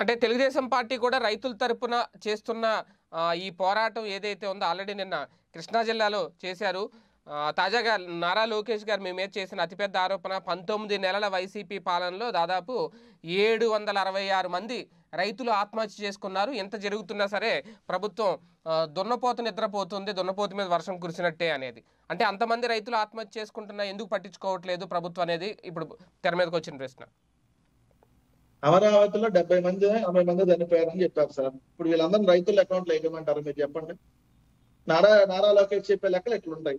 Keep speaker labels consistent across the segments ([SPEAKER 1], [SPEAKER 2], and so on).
[SPEAKER 1] అంటే తెలుగుదేశం పార్టీ కూడా రైతుల తరపున చేస్తున్న ఈ పోరాటం ఏదైతే ఉందో ఆల్రెడీ నిన్న కృష్ణా జిల్లాలో చేశారు. తాజాగా నారా లోకేష్ గారు మీ మీద చేసిన అతిపెద్ద ఆరోపణ పంతొమ్మిది నెలల వైసీపీ పాలనలో దాదాపు ఏడు వందల అరవై ఆరు మంది రైతులు ఆత్మహత్య చేసుకున్నారు. ఎంత జరుగుతున్నా సరే ప్రభుత్వం ఆ, దున్నపోతు నిద్రపోతుంది. దున్నపోతు మీద వర్షం కురిసినట్టే అనేది. అంటే అంతమంది రైతులు ఆత్మహత్య చేసుకుంటున్నా ఎందుకు పట్టించుకోవట్లేదు ప్రభుత్వం అనేది? ఇప్పుడు తెర మీదకి వచ్చిన ప్రశ్న.
[SPEAKER 2] అమరావతిలో డెబ్బై మంది అరవై మంది చనిపోయారని చెప్పారు సార్. ఇప్పుడు వీళ్ళందరూ రైతుల అకౌంట్లో వేయమంటారు మీరు చెప్పండి? నారా నారా లోకేష్ చెప్పే లెక్కలు ఎట్లుంటాయి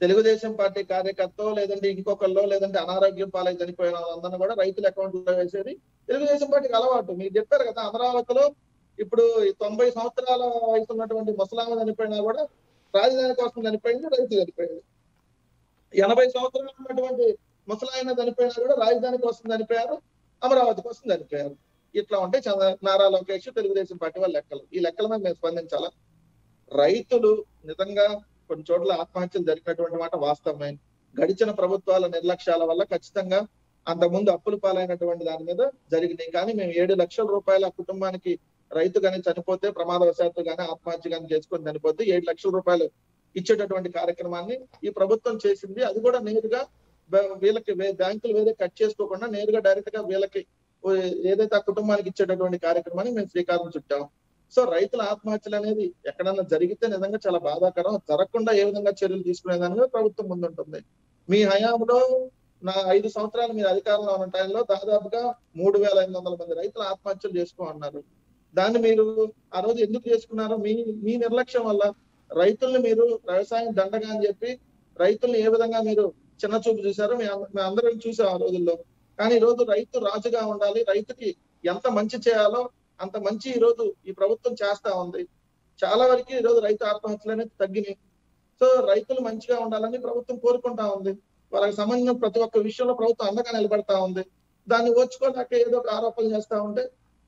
[SPEAKER 2] తెలుగుదేశం పార్టీ కార్యకర్త లేదంటే ఇంకొకళ్ళో లేదంటే అనారోగ్యం పాలై చనిపోయిన వాళ్ళందరినీ కూడా రైతుల అకౌంట్లో వేసేది తెలుగుదేశం పార్టీకి అలవాటు. మీరు చెప్పారు కదా అమరావతిలో ఇప్పుడు తొంభై సంవత్సరాల వయసు ఉన్నటువంటి ముసలామ చనిపోయినా కూడా రాజధాని కోసం చనిపోయింది రైతు చనిపోయింది. ఎనభై సంవత్సరాలు ఉన్నటువంటి ముసలాయన చనిపోయినా కూడా రాజధాని కోసం చనిపోయారు. అమరావతి కోసం చనిపోయారు ఇట్లా ఉంటే చంద్ర నారా లోకేష్ తెలుగుదేశం పార్టీ వాళ్ళ లెక్కలు. ఈ లెక్కల మీద మేము స్పందించాలా? రైతులు నిజంగా కొన్ని చోట్ల ఆత్మహత్యలు జరిగినటువంటి మాట వాస్తవమే. గడిచిన ప్రభుత్వాల నిర్లక్ష్యాల వల్ల ఖచ్చితంగా అంతకుముందు అప్పులు పాలైనటువంటి దాని మీద జరిగినాయి. కానీ మేము ఏడు లక్షల రూపాయల కుటుంబానికి రైతు కానీ చనిపోతే ప్రమాదవశాత్తు కానీ ఆత్మహత్య కానీ చేసుకొని చనిపోతే ఏడు లక్షల రూపాయలు ఇచ్చేటటువంటి కార్యక్రమాన్ని ఈ ప్రభుత్వం చేసింది. అది కూడా నేరుగా వీళ్ళకి బ్యాంకులు వేరే కట్ చేసుకోకుండా నేరుగా డైరెక్ట్గా వీళ్ళకి ఏదైతే ఆ కుటుంబానికి ఇచ్చేటటువంటి కార్యక్రమాన్ని మేము శ్రీకారం చుట్టాం. సో రైతుల ఆత్మహత్యలు అనేది ఎక్కడన్నా జరిగితే నిజంగా చాలా బాధాకరం. జరగకుండా ఏ విధంగా చర్యలు తీసుకునే దాని ప్రభుత్వం ముందుంటుంది. మీ హయాంలో నా ఐదు సంవత్సరాలు మీరు అధికారంలో ఉన్న టైంలో దాదాపుగా మూడు వేల ఐదు వందల మంది రైతులు ఆత్మహత్యలు చేసుకో అన్నారు. దాన్ని మీరు ఆ రోజు ఎందుకు చేసుకున్నారు మీ మీ నిర్లక్ష్యం వల్ల రైతుల్ని మీరు వ్యవసాయం దండగా అని చెప్పి రైతుల్ని ఏ విధంగా మీరు చిన్న చూపు చూశారు. మీ మేము అందరం చూసాం ఆ రోజుల్లో. కానీ ఈ రోజు రైతు రాజుగా ఉండాలి. రైతుకి ఎంత మంచి చేయాలో అంత మంచి ఈ రోజు ఈ ప్రభుత్వం చేస్తా ఉంది. చాలా వరకు ఈ రోజు రైతు ఆత్మహత్యలు అనేది తగ్గినాయి. సో రైతులు మంచిగా ఉండాలని ప్రభుత్వం కోరుకుంటా ఉంది. వాళ్ళకి సంబంధించిన ప్రతి ఒక్క విషయంలో ప్రభుత్వం అండగా నిలబడతా ఉంది. దాన్ని ఓర్చుకోలేక ఏదో ఒక ఆరోపణలు చేస్తా ఉంటే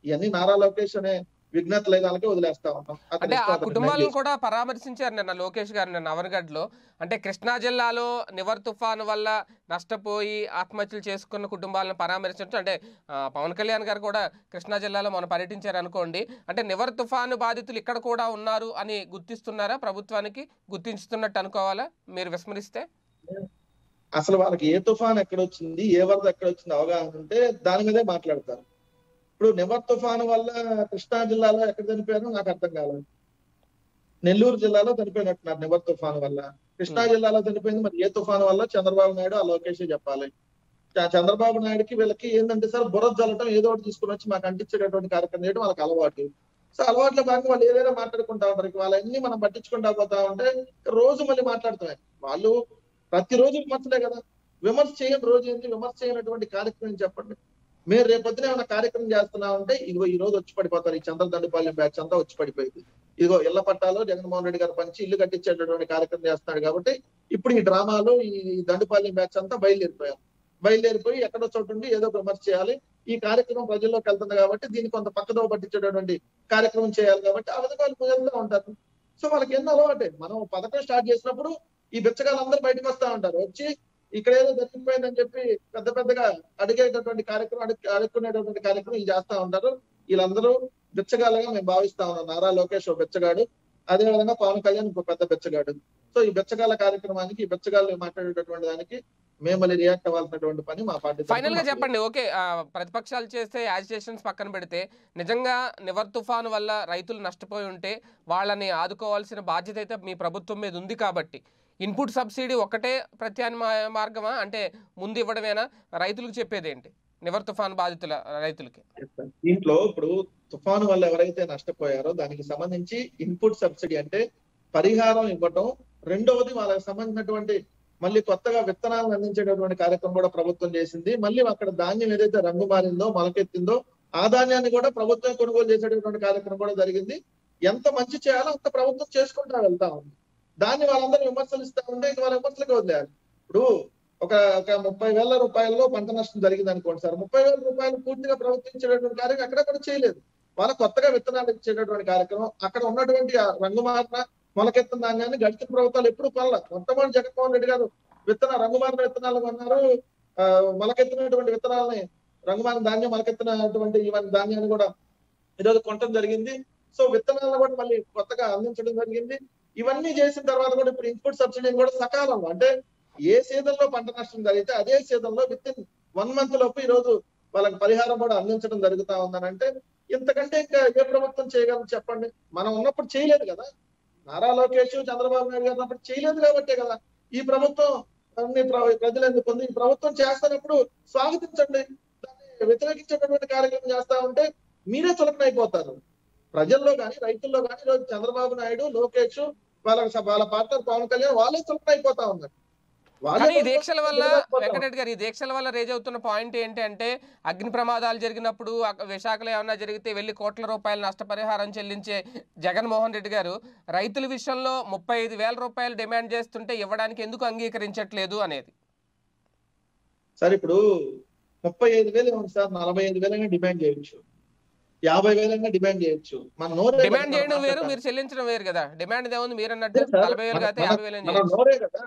[SPEAKER 2] ఇవన్నీ నారా లోకేష్ అనే విఘ్నత లేదాలకే వదిలేస్తా అతని
[SPEAKER 1] అంటే ఆ కుటుంబాలను కూడా పరామర్శించారు నిన్న లోకేష్ గారు నిన్న అవనగడ్లో అంటే కృష్ణా జిల్లాలో నివర్ తుఫాను వల్ల నష్టపోయి ఆత్మహత్యలు చేసుకున్న కుటుంబాలను పరామర్శించడం అంటే పవన్ కళ్యాణ్ గారు కూడా కృష్ణా జిల్లాలో మనం పర్యటించారు అనుకోండి. అంటే నివర్ తుఫాను బాధితులు ఇక్కడ కూడా ఉన్నారు అని గుర్తిస్తున్నారా ప్రభుత్వానికి? గుర్తించుతున్నట్టు అనుకోవాలా? మీరు విస్మరిస్తే.
[SPEAKER 2] అసలు వాళ్ళకి ఏ తుఫాన్ ఎక్కడొచ్చింది ఏ వరద ఎక్కడొచ్చింది అవగాహన ఉంటే దాని మీదే మాట్లాడతారు. ఇప్పుడు నివర్ తుఫాను వల్ల కృష్ణా జిల్లాలో ఎక్కడ చనిపోయారో నాకు అర్థం కాలేదు. నెల్లూరు జిల్లాలో చనిపోయినట్టున్నారు నివర్ తుఫాను వల్ల. కృష్ణా జిల్లాలో చనిపోయింది మరి ఏ తుఫాను వల్ల? చంద్రబాబు నాయుడు ఆ లోకేష్ చెప్పాలి. చంద్రబాబు నాయుడుకి వీళ్ళకి ఏంటంటే సార్ బుర్ర జల్లటం ఏదో ఒకటి తీసుకుని వచ్చి మాకు అంటించేటటువంటి కార్యక్రమం చేయడం వాళ్ళకి అలవాటు. సో అలవాట్ల భాగంగా వాళ్ళు ఏదైనా మాట్లాడుకుంటా ఉంటారు. వాళ్ళన్నీ మనం పట్టించుకుంటా పోతా ఉంటే రోజు మళ్ళీ మాట్లాడుతామే. వాళ్ళు ప్రతిరోజు విమర్శలే కదా. విమర్శ చేయని రోజు ఏంటి? విమర్శ చేయనటువంటి కార్యక్రమం చెప్పండి? మీరు రేపొద్దున ఏమైనా కార్యక్రమం చేస్తున్నా ఉంటే ఇదిగో ఈ రోజు వచ్చి పడిపోతారు. ఈ చంద్రదండపాలెం బ్యాచ్ అంతా వచ్చి పడిపోయింది. ఇదిగో ఇళ్ళ పట్టాలో జగన్మోహన్ రెడ్డి గారు పంచి ఇల్లు కట్టించేటటువంటి కార్యక్రమం చేస్తున్నాడు కాబట్టి ఇప్పుడు ఈ డ్రామాలో ఈ దండుపాలెం బ్యాచ్ అంతా బయలుదేరిపోయారు బయలుదేరిపోయి ఎక్కడో చోటు ఉండి ఏదో ఒక విమర్శ చేయాలి. ఈ కార్యక్రమం ప్రజల్లోకి వెళ్తుంది కాబట్టి దీన్ని కొంత పక్కదో పట్టించేటటువంటి కార్యక్రమం చేయాలి కాబట్టి ఆ విధంగా వాళ్ళు ఉంటారు. సో వాళ్ళకి ఎన్నో అలవాటే మనం పథకం స్టార్ట్ చేసినప్పుడు ఈ బిచ్చగాళ్ళందరూ బయటకు వస్తా ఉంటారు. వచ్చి ఇక్కడ ఏదో జరిగిపోయిందని చెప్పి పెద్ద పెద్దగా అడిగేటటువంటి కార్యక్రమం అడుక్కునేటటువంటి కార్యక్రమం ఇది చేస్తా ఉంటారు. వీళ్ళందరూ బిచ్చగాళ్ళగా మేము భావిస్తా ఉన్నాం. నారా లోకేష్ బిచ్చగాడు. అదే విధంగా పవన్ కళ్యాణ్ ఇంకో పెద్ద బిచ్చగాడు. సో ఈ బిచ్చగాళ్ళ కార్యక్రమానికి ఈ బిచ్చగాళ్ళు మాట్లాడేటటువంటి దానికి మేము రియాక్ట్ అవ్వాల్సినటువంటి పని మా పార్టీ ఫైనల్గా.
[SPEAKER 1] చెప్పండి. ఓకే ప్రతిపక్షాలు చేస్తే యాజిటేషన్స్ పక్కన పెడితే నిజంగా నివర్ తుఫాను వల్ల రైతులు నష్టపోయి ఉంటే వాళ్ళని ఆదుకోవాల్సిన బాధ్యత అయితే మీ ప్రభుత్వం మీద ఉంది కాబట్టి. ఇన్పుట్ సబ్సిడీ ఒకటే ప్రత్యామ్నాయ మార్గమా? అంటే ముందు ఇవ్వడమేనా? రైతులకు చెప్పేది ఏంటి నివర్ తుఫాన్ బాధితుల రైతులకి.
[SPEAKER 2] దీంట్లో ఇప్పుడు తుఫాను వల్ల ఎవరైతే నష్టపోయారో దానికి సంబంధించి ఇన్పుట్ సబ్సిడీ అంటే పరిహారం ఇవ్వటం రెండవది వాళ్ళకి సంబంధించినటువంటి మళ్ళీ కొత్తగా విత్తనాలను అందించేటటువంటి కార్యక్రమం కూడా ప్రభుత్వం చేసింది. మళ్ళీ అక్కడ ధాన్యం ఏదైతే రంగు మారిందో మొలకెత్తిందో ఆ ధాన్యాన్ని కూడా ప్రభుత్వం కొనుగోలు చేసేటటువంటి కార్యక్రమం కూడా జరిగింది. ఎంత మంచి చేయాలో అంత ప్రభుత్వం చేసుకుంటా వెళ్తా ఉంది. దాన్ని వాళ్ళందరూ విమర్శలు ఇస్తా ఉంటే ఇంక వాళ్ళ విమర్శలకు వదిలేయాలి. ఇప్పుడు ఒక ఒక ముప్పై వేల రూపాయల్లో పంట నష్టం జరిగింది అనుకోండి సార్ ముప్పై వేల రూపాయలు పూర్తిగా ప్రవర్తించేటటువంటి కార్యక్రమం అక్కడ కూడా చేయలేదు. వాళ్ళ కొత్తగా విత్తనాలు ఇచ్చేటటువంటి కార్యక్రమం అక్కడ ఉన్నటువంటి రంగుమారిన మొలకెత్తన మొలకెత్తిన ధాన్యాన్ని గడిచిన ప్రభుత్వాలు ఎప్పుడు పనుల మొట్టమొదటి జగన్మోహన్ రెడ్డి గారు విత్తన రంగుమారిన విత్తనాలు కొన్నారు ఆ, మొలకెత్తినటువంటి విత్తనాలని రంగుమారిన ధాన్యం మొలకెత్తినటువంటి ఇవన్నీ ధాన్యాన్ని కూడా ఈరోజు కొనటం జరిగింది. సో విత్తనాలను కూడా మళ్ళీ కొత్తగా అందించడం జరిగింది. ఇవన్నీ చేసిన తర్వాత కూడా ఇప్పుడు ఇన్పుట్ సబ్సిడీని కూడా సకాలంలో అంటే ఏ సీజన్లో పంట నష్టం జరిగితే అదే సీజన్లో విత్ ఇన్ వన్ మంత్ లోపు ఈ రోజు వాళ్ళకి పరిహారం కూడా అందించడం జరుగుతా ఉందని అంటే ఇంతకంటే ఇంకా ఏ ప్రభుత్వం చేయగలం చెప్పండి? మనం ఉన్నప్పుడు చేయలేదు కదా. నారా లోకేష్ చంద్రబాబు నాయుడు గారు ఉన్నప్పుడు చేయలేదు కాబట్టే కదా. ఈ ప్రభుత్వం అన్ని ప్ర- ప్రజలు ఎందుకు ఉంది ఈ ప్రభుత్వం చేస్తున్నప్పుడు స్వాగతించండి. దాన్ని వ్యతిరేకించేటటువంటి కార్యక్రమం చేస్తా ఉంటే మీరే చులకనైపోతారు ప్రజల్లో కానీ రైతుల్లో కానీ ఈరోజు చంద్రబాబు నాయుడు లోకేష్ వాళ్ళ వాళ్ళ పార్ట్నర్ పవన్ కళ్యాణ్ వాళ్ళే చులకనైపోతా ఉన్నారు.
[SPEAKER 1] కానీ ఈ దీక్షల వల్ల. వెంకటరెడ్డి గారు ఈ దీక్షల వల్ల రేజ్ అవుతున్న పాయింట్ ఏంటి అంటే అగ్ని ప్రమాదాలు జరిగినప్పుడు విశాఖలో ఏమైనా జరిగితే వెళ్ళి కోట్ల రూపాయల నష్టపరిహారం చెల్లించే జగన్మోహన్ రెడ్డి గారు రైతుల విషయంలో ముప్పై ఐదు వేల రూపాయలు డిమాండ్ చేస్తుంటే ఇవ్వడానికి ఎందుకు అంగీకరించట్లేదు అనేది.
[SPEAKER 2] సార్ ఇప్పుడు ముప్పై ఐదు వేలు సార్ నలభై ఐదు వేలైనా డిమాండ్ చేయొచ్చు. యాభై వేలైనా డిమాండ్ చేయొచ్చు. మన నోరే
[SPEAKER 1] డిమాండ్
[SPEAKER 2] కదా
[SPEAKER 1] చేయడం వేరు. మీరు చెల్లించడం వేరు కదా. డిమాండ్ ఏముంది మీరు అన్నట్టు నలభై వేలు
[SPEAKER 2] మన-
[SPEAKER 1] యాభై వేలు.
[SPEAKER 2] నోరే కదా.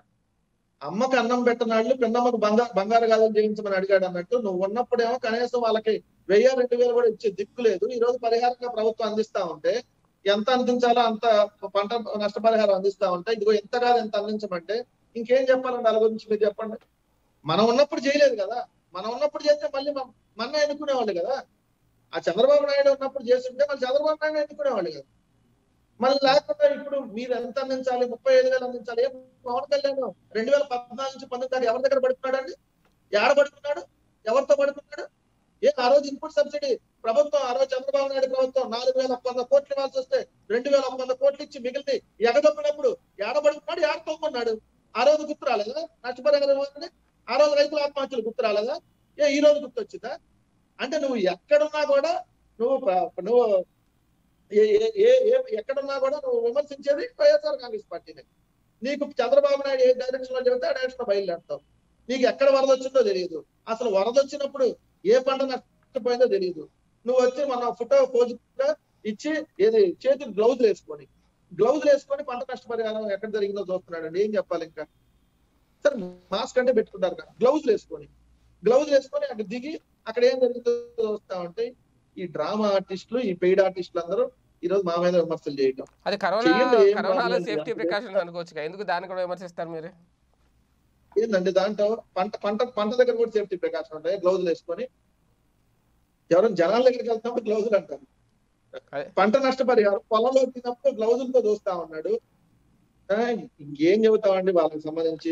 [SPEAKER 2] అమ్మకి అన్నం పెట్టినాళ్ళు పిన్నమ్మకు బంగారు బంగారు గాజులు చేయించమని అడిగాడు అన్నట్టు నువ్వు ఉన్నప్పుడేమో కనీసం వాళ్ళకి వెయ్యి రెండు వేలు కూడా ఇచ్చే దిక్కు లేదు. ఈ రోజు పరిహారంగా ప్రభుత్వం అందిస్తా ఉంటే ఎంత అందించాలో అంత పంట నష్టపరిహారం అందిస్తా ఉంటే ఇదిగో ఎంత కాదు ఎంత అందించమంటే ఇంకేం చెప్పాలండి వాళ్ళ గురించి మీరు చెప్పండి. మనం ఉన్నప్పుడు చేయలేదు కదా. మనం ఉన్నప్పుడు చేస్తే మళ్ళీ మన- మన ఎన్నుకునేవాళ్ళు కదా. ఆ చంద్రబాబు నాయుడు ఉన్నప్పుడు చేస్తుంటే మళ్ళీ చంద్రబాబు నాయుడు ఎన్నుకునేవాళ్ళు కదా. మళ్ళీ లేకుండా ఇప్పుడు మీరు ఎంత అందించాలి? ముప్పై ఐదు వేలు అందించాలి? ఏం పవన్ కళ్యాణ్ రెండు వేల పద్నాలుగు నుంచి పంతొమ్మిది దాకా ఎవరి దగ్గర పడుతున్నాడు అండి ఏడ పడుతున్నాడు ఎవరితో పడుతున్నాడు ఏ ఆ రోజు ఇన్పుట్ సబ్సిడీ ప్రభుత్వం ఆ రోజు చంద్రబాబు నాయుడు ప్రభుత్వం నాలుగు వేల వంద కోట్లు ఇవ్వాల్సి వస్తే రెండు వేల వంద కోట్లు ఇచ్చి మిగిలింది ఎగదొప్పినప్పుడు ఏడ పడుతున్నాడు ఏడ తొమ్మున్నాడు ఆ రోజు గుర్తు రాలేదా? నష్టపరిహారం ఆ రోజు రైతుల ఆత్మహత్యలు గుర్తు రాలేదా? ఏ ఈ రోజు గుర్తొచ్చిందా? అంటే నువ్వు ఎక్కడున్నా కూడా నువ్వు నువ్వు ఎక్కడున్నా కూడా నువ్వు విమర్శించేది వైఎస్ఆర్ కాంగ్రెస్ పార్టీని నీకు చంద్రబాబు నాయుడు ఏ డైరెక్షన్లో చెబితే ఆ డైరెక్షన్లో బయలుదేరుతావు. నీకు ఎక్కడ వరద వచ్చిందో తెలియదు. అసలు వరద వచ్చినప్పుడు ఏ పంట నష్టపోయిందో తెలియదు. నువ్వు వచ్చి మన ఫోటో పోజుగా ఇచ్చి ఏది చేతికి గ్లౌజ్ వేసుకొని గ్లౌజ్ వేసుకొని పంట నష్టపరిహారం ఎక్కడ జరిగిందో చూస్తున్నాడండి ఏం చెప్పాలి ఇంకా? సరే మాస్క్ అంటే పెట్టుకుంటారు కదా. గ్లౌజ్ వేసుకొని గ్లౌజ్ వేసుకొని అక్కడ దిగి అక్కడ ఏం జరుగుతుందో చూస్తా ఉంటే ఈ డ్రామా ఆర్టిస్టులు ఈ పెయిడ్ ఆర్టిస్టులు అందరూ ఈ రోజు మా మీద విమర్శలు చేయటం.
[SPEAKER 1] అది కరోనా కరోనాలో. సేఫ్టీ ప్రికాషన్స్ అనుకోవచ్చు ఎందుకు దాన్ని కూడా విమర్శిస్తారు మీరు?
[SPEAKER 2] ఏంటండి దాంట్లో పంట పంట పంట దగ్గర కూడా సేఫ్టీ ప్రికాషన్ ఉంటాయి. గ్లౌజులు వేసుకొని ఎవరైనా జనాల దగ్గరికి వెళ్తున్నప్పుడు గ్లౌజులు అంటారు. పంట నష్టపరిహారం పొలంలో వచ్చినప్పుడు గ్లౌజులతో చూస్తా ఉన్నాడు. ఇంకేం చెబుతామండి వాళ్ళకి సంబంధించి?